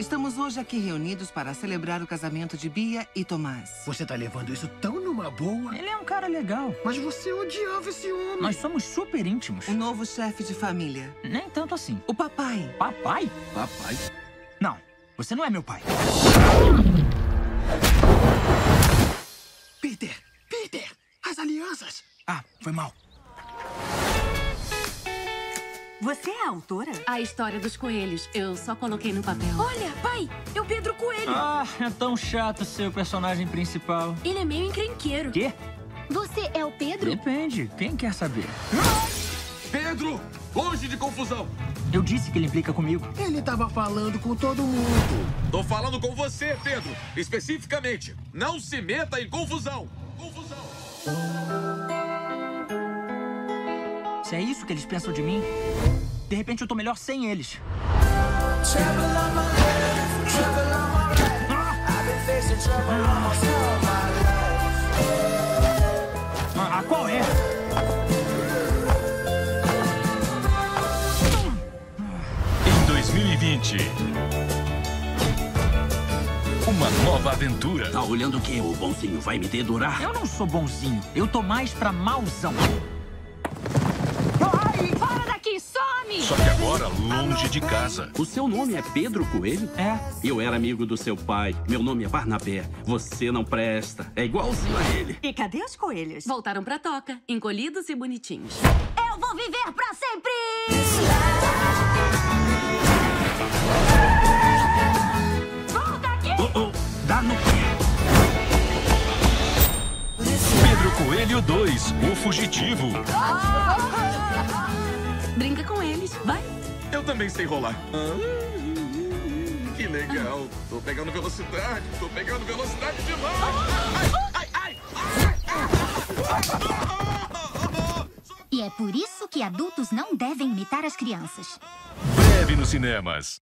Estamos hoje aqui reunidos para celebrar o casamento de Bia e Tomás. Você tá levando isso tão numa boa. Ele é um cara legal. Mas você odiava esse homem. Nós somos super íntimos. O novo chefe de família. Nem tanto assim. O papai. Papai? Papai? Não, você não é meu pai. Peter! Peter! As alianças! Ah, foi mal. Você é a autora? A história dos coelhos. Eu só coloquei no papel. Olha, pai, é o Pedro Coelho. Ah, é tão chato ser o personagem principal. Ele é meio encrenqueiro. Quê? Você é o Pedro? Depende. Quem quer saber? Pedro, longe de confusão. Eu disse que ele implica comigo. Ele tava falando com todo mundo. Tô falando com você, Pedro. Especificamente. Não se meta em confusão. Confusão. Se é isso que eles pensam de mim, de repente eu tô melhor sem eles. Ah, ah, qual é? Em 2020. Uma nova aventura. Tá olhando o quê? O bonzinho vai me dedurar? Eu não sou bonzinho. Eu tô mais pra mauzão. Só que agora longe de casa. O seu nome é Pedro Coelho? É. Eu era amigo do seu pai. Meu nome é Barnabé. Você não presta. É igualzinho a ele. E cadê os coelhos? Voltaram pra toca, encolhidos e bonitinhos. Eu vou viver pra sempre! Volta aqui! Oh, oh, dá no pé. Pedro Coelho 2, o fugitivo. Brinca com eles, vai. Eu também sei rolar. Ah, que legal. Tô pegando velocidade. Tô pegando velocidade demais. Ai, ai, ai. E é por isso que adultos não devem imitar as crianças. Breve nos cinemas.